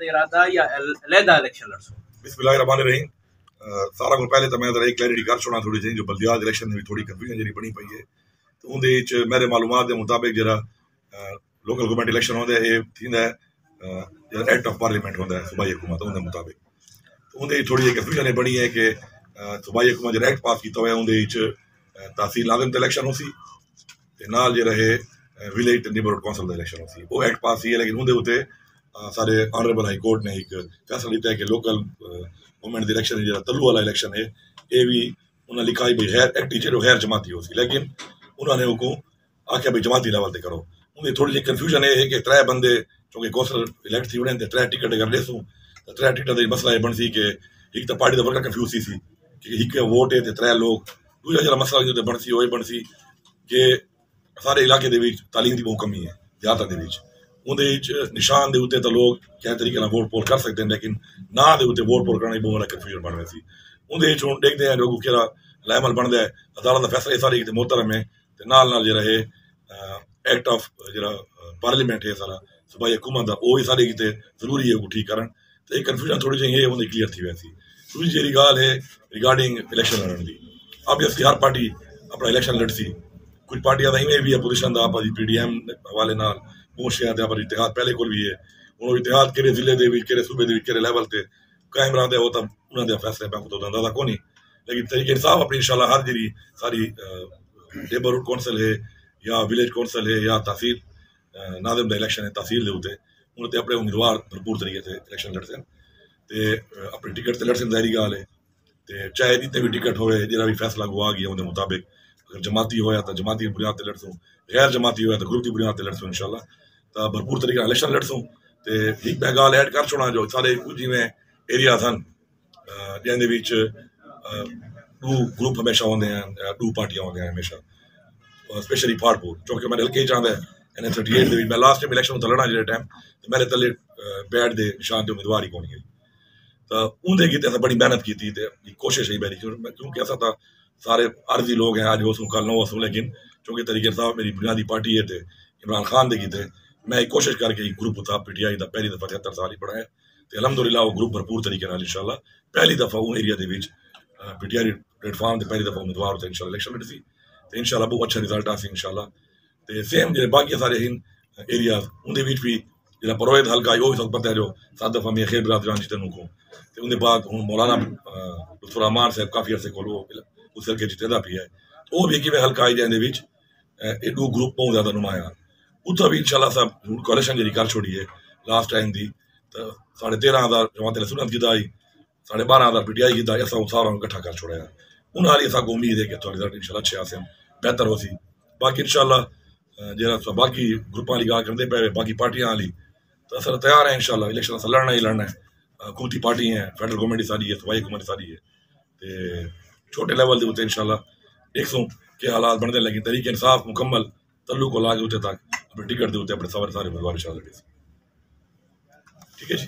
ਦਾ ਇਰਾਦਾ ਜਾਂ ਅਲੱਗਾ ਇਲੈਕਸ਼ਨ ਲੜਸੋ ਬਿਸਮਿਲ੍ਲਾਹਿਰ ਰਹਿਮਾਨਿਰ ਰਹੀਮ ਸਾਰਾ ਕੋਲ ਪਹਿਲੇ ਤਾਂ ਮੈਂ ਤਾਂ ਇਹ ਕਲੈਰਿਟੀ ਕਰ ਛੋਣਾ ਥੋੜੀ ਜਿਹੀ ਜੋ ਬਲਦੀਆਤ ਇਲੈਕਸ਼ਨ ਦੀ ਵੀ ਥੋੜੀ ਕਨਫਿਊਜ਼ਨ ਜਿਹੜੀ ਬਣੀ ਪਈ ਹੈ ਤੇ ਉਹਦੇ ਵਿੱਚ ਮੇਰੇ ਮਾਲੂਮਾਤ ਦੇ ਮੁਤਾਬਿਕ ਜਿਹੜਾ ਲੋਕਲ ਗਵਰਨਮੈਂਟ ਇਲੈਕਸ਼ਨ ਹੁੰਦਾ ਇਹ ਥੀਂਦਾ ਹੈ ਅਹ, ਜਿਹੜਾ ਐਕਟ ਆਫ ਪਾਰਲੀਮੈਂਟ ਹੁੰਦਾ ਹੈ ਸੂਬਾਈ ਹਕੂਮਤ ਉਹਦੇ ਮੁਤਾਬਿਕ ਤੇ ਉਹਦੇ ਥੋੜੀ ਜਿਹੀ ਕਨਫਿਊਜ਼ਨ ਇਹ ਬਣੀ ਹੈ ਕਿ ਅਹ, ਸੂਬਾਈ ਹਕੂਮਤ ਜਿਹੜਾ ਐਕਟ ਪਾਸ ਕੀਤਾ ਹੋਇਆ ਉਹਦੇ ਵਿੱਚ ਅਹ, ਤਹਿਸੀਲ ਲਾਜ਼ਮ ਤੇ ਇਲੈਕਸ਼ਨ ਹੋ ਸੀ ਤੇ ਨਾਲ ਜਿਹੜਾ ਹੈ ਵਿਲੇਜ ਤੇ ਨੇਬਰਹੁਡ ਕੌਂਸਲ ਦਾ ਇਲੈਕਸ਼ਨ ਹੋ ਸੀ ਉਹ ਐਕਟ ਪਾਸ ਸੀ ਹੈ ਲੇਕਿਨ ਉਹਦੇ ਉੱਤੇ ਅਹ, ਸਾਡੇ ਆਨਰੇਬਲ ਹਾਈ ਕੋਰਟ ਨੇ ਇੱਕ ਫੈਸਲਾ ਲਿੱਤਾ ਹੈ ਕਿ ਲੋਕਲ ਗਵਰਨਮੈਂਟ ਦੀ ਇਲੈਕਸ਼ਨ ਜਿਹੜਾ ਤੱਲੂ ਵਾਲਾ ਇਲੈਕਸ਼ਨ ਹੈ, ਇਹ ਵੀ ਉਹਨਾਂ ਲਿਖਾਈ ਵੀ ਗੈਰ ਐਕਟੀ ਜਿਹੜਾ ਗੈਰ ਜਮਾਤੀ ਹੋ ਸੀ। ਲੇਕਿਨ ਉਹਨਾਂ ਨੇ ਉਹ ਆਖਿਆ ਵੀ ਜਮਾਤੀ ਲੈਵਲ ਤੇ ਕਰੋ। ਉਹਦੀ ਥੋੜੀ ਜਿਹੀ ਕਨਫਿਊਜ਼ਨ ਇਹ ਹੈ ਕਿ ਤਰੇ ਬੰਦੇ, ਕਿਉਂਕਿ ਕੌਂਸਲ ਇਲੈਕਟ ਥੀ ਵੜਨ ਤੇ ਤਰੇ ਟਿਕਟ ਕਰ ਲੈਸੂ ਤੇ ਤਰੇ ਟਿਕਟ ਦਾ ਮਸਲਾ ਇਹ ਬਣ ਸੀ ਕਿ ਇੱਕ ਤਾਂ ਪਾਰਟੀ ਦਾ ਵਰਕਰ ਕਨਫਿਊਜ਼ ਸੀ ਸੀ ਕਿ ਇੱਕ ਵੋਟ ਹੈ ਤੇ ਤਰੇ ਲੋਕ, ਦੂਜਾ ਜਿਹੜਾ ਮਸਲਾ ਜਿਹਦੇ ਬਣ ਸੀ, ਉਹ ਇਹ ਬਣ ਸੀ ਕਿ ਸਾਰੇ ਇਲਾਕੇ ਦੇ ਵਿੱਚ ਤਾਲੀਮ ਦੀ ਬਹੁਤ ਕਮੀ ਹੈ ਜ਼ਿਆਦਾ ਦੇ ਵਿੱਚ। ਉਹਦੇ ਵਿੱਚ ਨਿਸ਼ਾਨ ਦੇ ਉੱਤੇ ਤਾਂ ਲੋਕ ਕਿਹ ਤਰੀਕੇ ਨਾਲ ਵੋਟ ਪੋਲ ਕਰ ਸਕਦੇ ਨੇ, ਲੇਕਿਨ ਨਾਂ ਦੇ ਉੱਤੇ ਵੋਟ ਪੋਲ ਕਰਨਾ ਹੀ ਬਹੁਤ ਵੱਡਾ ਕਨਫਿਊਜ਼ਨ ਬਣ ਰਿਹਾ ਸੀ। ਉਹਦੇ ਵਿੱਚ ਹੁਣ ਦੇਖਦੇ ਆ ਲੋਕ ਕਿਹੜਾ ਲਾਇਮਲ ਬਣਦਾ ਹੈ। ਅਦਾਲਤ ਦਾ ਫੈਸਲਾ ਇਹ ਸਾਰੇ ਕਿਤੇ ਮੁਹਤਰਮ ਹੈ ਤੇ ਨਾਲ ਨਾਲ ਜਿਹੜਾ ਇਹ ਐਕਟ ਆਫ ਜਿਹੜਾ ਪਾਰਲੀਮੈਂਟ ਹੈ ਸਾਰਾ, ਸੂਬਾਈ ਹਕੂਮਤ ਦਾ, ਉਹ ਵੀ ਸਾਰੇ ਕਿਤੇ ਜ਼ਰੂਰੀ ਹੈ ਉਹ ਠੀਕ ਕਰਨ। ਤੇ ਇਹ ਕਨਫਿਊਜ਼ਨ ਥੋੜੀ ਜਿਹੀ ਇਹ ਉਹਦੀ ਕਲੀਅਰ ਥੀ ਵੈਸੀ। ਦੂਜੀ ਜਿਹੜੀ ਗੱਲ ਹੈ ਰਿਗਾਰਡਿੰਗ ਇਲੈਕਸ਼ਨ ਲੜਨ ਦੀ। ਆਬਵੀਅਸਲੀ ਹਰ ਪਾਰਟੀ ਆਪਣਾ ਇਲੈਕਸ਼ਨ ਲੜਸੀ ਕੁਝ ਪਾਰਟੀਆਂ ਦਾ ਇਵੇਂ ਵੀ ਹੈ ਦਾ ਆਪਾਂ ਦੀ ਪੀਡੀਐਮ ਹਵਾਲੇ ਨਾਲ ਮੋਸ਼ਿਆਂ ਤੇ ਆਪਾਂ ਇਤਿਹਾਦ ਪਹਿਲੇ ਕੋਲ ਵੀ ਹੈ ਹੁਣ ਉਹ ਇਤਿਹਾਦ ਕਿਹੜੇ ਜ਼ਿਲ੍ਹੇ ਦੇ ਵਿੱਚ ਕਿਹੜੇ ਸੂਬੇ ਦੇ ਵਿੱਚ ਕਿਹੜੇ ਲੈਵਲ ਤੇ ਕਾਇਮ ਰਹਿੰਦਾ ਉਹ ਤਾਂ ਉਹਨਾਂ ਦੇ ਫੈਸਲੇ ਮੈਂ ਤੋਂ ਅੰਦਾਜ਼ਾ ਕੋਈ ਨਹੀਂ ਲੇਕਿਨ ਤਰੀਕੇ ਇਨਸਾਫ ਆਪਣੀ ਇਨਸ਼ਾਅੱਲਾ ਹਰ ਜਿਹੜੀ ਸਾਰੀ ਨੇਬਰਹੁਡ ਕੌਂਸਲ ਹੈ ਜਾਂ ਵਿਲੇਜ ਕੌਂਸਲ ਹੈ ਜਾਂ ਤਹਿਸੀਲ ਅਹ, ਨਾਜ਼ਮ ਦਾ ਇਲੈਕਸ਼ਨ ਹੈ ਤਹਿਸੀਲ ਦੇ ਉੱਤੇ ਉਹਨਾਂ ਤੇ ਆਪਣੇ ਉਮੀਦਵਾਰ ਭਰਪੂਰ ਤਰੀਕੇ ਤੇ ਇਲੈਕਸ਼ਨ ਲੜਦੇ ਤੇ ਅਹ, ਆਪਣੀ ਟਿਕਟ ਤੇ ਲੜਸਨ ਜ਼ਾਹਿਰੀ ਗੱਲ ਹੈ ਤੇ ਚਾਹੇ ਜਿੱਤੇ ਵੀ ਟਿਕਟ ਹੋਵੇ ਜਿਹੜਾ ਵੀ ਫੈਸਲਾ ਗਵਾ ਗਿਆ ਉਹਦੇ ਮੁਤਾਬਿਕ ਅਗਰ ਜਮਾਤੀ ਹੋਇਆ ਤਾਂ ਜਮਾਤੀ ਦੀ ਬੁਨਿਆਦ ਤੇ ਲੜਸੂ ਗੈਰ ਜਮਾਤੀ ਹੋਇਆ ਤਾਂ ਗਰੁੱਪ ਦੀ ਬੁਨਿਆਦ ਤੇ ਤਾਂ ਭਰਪੂਰ ਤਰੀਕੇ ਨਾਲ ਇਲੈਕਸ਼ਨ ਲੜਸੂ ਤੇ ਇੱਕ ਮੈਂ ਗੱਲ ਐਡ ਕਰ ਛੋਣਾ ਜੋ ਸਾਰੇ ਕੁਝ ਜਿਵੇਂ ਏਰੀਆ ਹਨ ਜਿਹਦੇ ਵਿੱਚ ਦੋ ਗਰੁੱਪ ਹਮੇਸ਼ਾ ਹੁੰਦੇ ਹਨ ਅਹ, ਦੋ ਪਾਰਟੀਆਂ ਹੁੰਦੀਆਂ ਹਮੇਸ਼ਾ ਸਪੈਸ਼ਲੀ ਫਾੜਪੁਰ ਕਿਉਂਕਿ ਮੈਂ ਹਲਕੇ ਚਾਹੁੰਦਾ ਐਨ 38 ਦੇ ਵਿੱਚ ਮੈਂ ਲਾਸਟ ਟਾਈਮ ਇਲੈਕਸ਼ਨ ਤੋਂ ਲੜਨਾ ਜਿਹੜੇ ਟਾਈਮ ਤੇ ਮੇਰੇ ਥੱਲੇ ਬੈਟ ਦੇ ਨਿਸ਼ਾਨ ਤੇ ਉਮੀਦਵਾਰ ਹੀ ਕੋਈ ਨਹੀਂ ਤਾਂ ਉਹਦੇ ਕੀਤੇ ਅਸਾਂ ਬੜੀ ਮਿਹਨਤ ਕੀਤੀ ਤੇ ਕੋਸ਼ਿਸ਼ ਹੀ ਮੇਰੀ ਕਿਉਂਕਿ ਅਸਾਂ ਤਾਂ सारे अर्जी लोग हैं आज वो सुन कल ना वो लेकिन चूँकि तरीके साहब मेरी बुनियादी पार्टी ये थे इमरान खान दे थे मैं एक कोशिश करके एक ग्रुप था पी टी आई का पहली दफ़ा तिहत्तर साल ही पढ़ाया तो अलहमदुल्ला वो ग्रुप भरपूर तरीके इन शाला पहली दफ़ा वो एरिया के पी टी आई प्लेटफॉर्म से पहली दफ़ा उम्मीदवार होते इनशाला इलेक्शन लड़ी थी तो इंशाला बहुत अच्छा रिज़ल्ट आ इन शाला तो सेम जो बाकी सारे हिंद एरिया उनके भी जो परोहित हल्का है वो भी सब पता है जो सात दफ़ा मैं खेल बिरादरान जीतन को उनके बाद हूँ मौलाना लुत्फुररहमान साहब काफ़ी अर्से को ਉਹ ਉਸ ਹਲਕੇ ਜਿੱਤਦਾ ਪਿਆ ਹੈ। ਉਹ ਵੀ ਕਿਵੇਂ ਹਲਕਾ ਆਈ ਜਾਂਦੇ ਵਿੱਚ ਅਹ, ਇਹ ਦੋ ਗਰੁੱਪ ਬਹੁਤ ਜ਼ਿਆਦਾ ਨੁਮਾਇਆ। ਉੱਥੇ ਵੀ ਇਨਸ਼ਾਅੱਲਾ ਸਾਹਿਬ ਹੁਣ ਕੋਲੇਸ਼ਨ ਜਿਹੜੀ ਕਰ ਛੋੜੀ ਹੈ ਲਾਸਟ ਟਾਈਮ ਦੀ ਤਾਂ ਸਾਢੇ 13000 ਜਮਾਤ ਨੇ ਸੁਨਤ ਕੀਤਾ ਆਈ ਸਾਢੇ 12000 ਪੀਟੀਆਈ ਕੀਤਾ ਅਸਾਂ ਉਹ ਸਾਰਾ ਨੂੰ ਇਕੱਠਾ ਕਰ ਛੋੜਿਆ। ਉਹਨਾਂ ਵਾਲੀ ਅਸਾਂ ਕੋ ਉਮੀਦ ਹੈ ਕਿ ਤੁਹਾਡੇ ਰਿਜ਼ਲਟ ਇਨਸ਼ਾਅੱਲਾ ਅੱਛੇ ਆਸੇ ਬਿਹਤਰ ਹੋ ਸੀ। ਬਾਕੀ ਇਨਸ਼ਾਅੱਲਾ ਅਹ, ਜਿਹੜਾ ਸੋ ਬਾਕੀ ਗਰੁੱਪਾਂ ਵਾਲੀ ਗੱਲ ਕਰਦੇ ਪਏ ਬਾਕੀ ਪਾਰਟੀਆਂ ਵਾਲੀ ਤਾਂ ਅਸਾਂ ਤਿਆਰ ਹੈ ਇਨਸ਼ਾਅੱਲਾ ਇਲੈਕਸ਼ਨ ਅਸਾਂ ਲੜਨਾ ਹੀ ਲੜਨਾ ਹੈ। ਹਕੂਮਤੀ ਪਾਰਟੀ ਹੈ ਫੈਡਰਲ छोटे लेवल के उत्ते इंशाल्लाह देखसूं कि हालात बनते लगी। तरीके इंसाफ, मुकम्मल तल्लू को ला के उत्ते तक। अपने टिकट के उत्ते अपने सवार सारे परिवार इंशाल्लाह ठीक है जी।